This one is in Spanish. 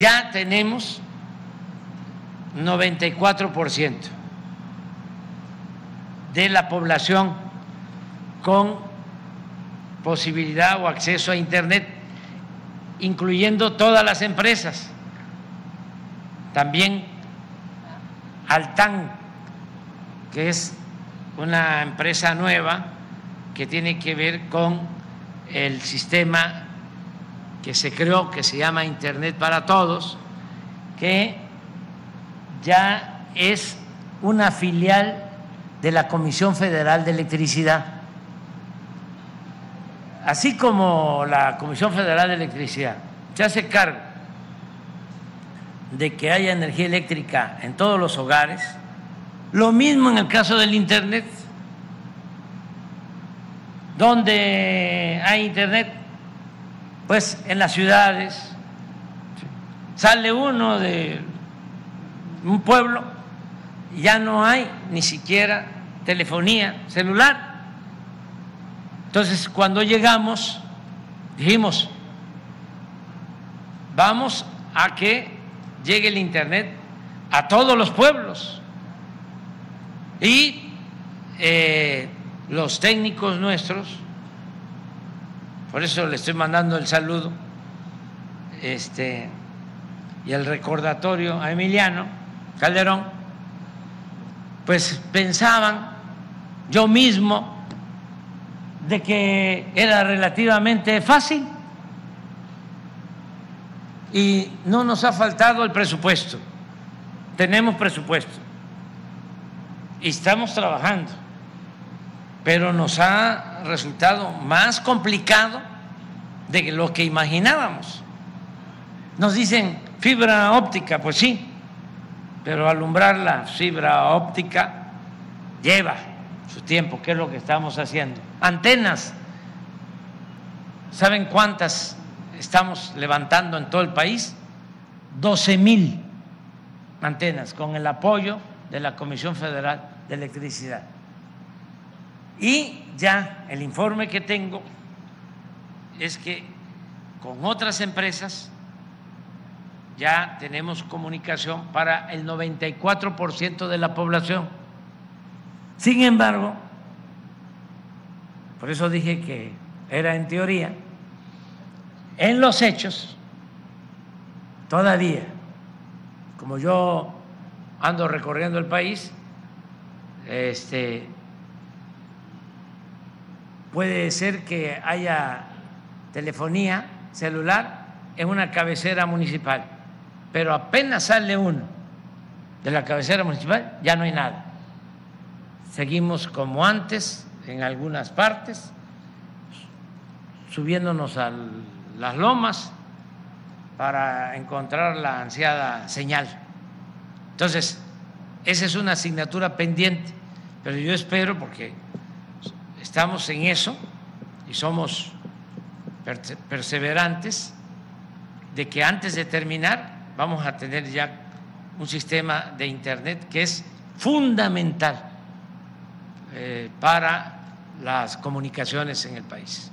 Ya tenemos 94% de la población con posibilidad o acceso a Internet, incluyendo todas las empresas. También Altan, que es una empresa nueva que tiene que ver con el sistema que se creó, que se llama Internet para Todos, que ya es una filial de la Comisión Federal de Electricidad. Así como la Comisión Federal de Electricidad se hace cargo de que haya energía eléctrica en todos los hogares, lo mismo en el caso del Internet. Donde hay Internet, pues en las ciudades sale uno de un pueblo y ya no hay ni siquiera telefonía celular. Entonces, cuando llegamos, dijimos, vamos a que llegue el Internet a todos los pueblos. Y eh, los técnicos nuestros por eso le estoy mandando el saludo este, y el recordatorio a Emiliano Calderón, pues pensaban yo mismo de que era relativamente fácil y no nos ha faltado el presupuesto. Tenemos presupuesto y estamos trabajando pero nos ha resultado más complicado de lo que imaginábamos. Nos dicen fibra óptica, pues sí, pero alumbrar la fibra óptica lleva su tiempo, que es lo que estamos haciendo. Antenas, ¿saben cuántas estamos levantando en todo el país? 12 mil antenas con el apoyo de la Comisión Federal de Electricidad. Y ya el informe que tengo es que con otras empresas ya tenemos comunicación para el 94% de la población. Sin embargo, por eso dije que era en teoría, en los hechos, todavía, como yo ando recorriendo el país, este, puede ser que haya telefonía celular en una cabecera municipal, pero apenas sale uno de la cabecera municipal, ya no hay nada. Seguimos como antes en algunas partes, subiéndonos a las lomas para encontrar la ansiada señal. Entonces, esa es una asignatura pendiente, pero yo espero, porque Estamos en eso y somos perseverantes de que antes de terminar vamos a tener ya un sistema de Internet que es fundamental eh, para las comunicaciones en el país.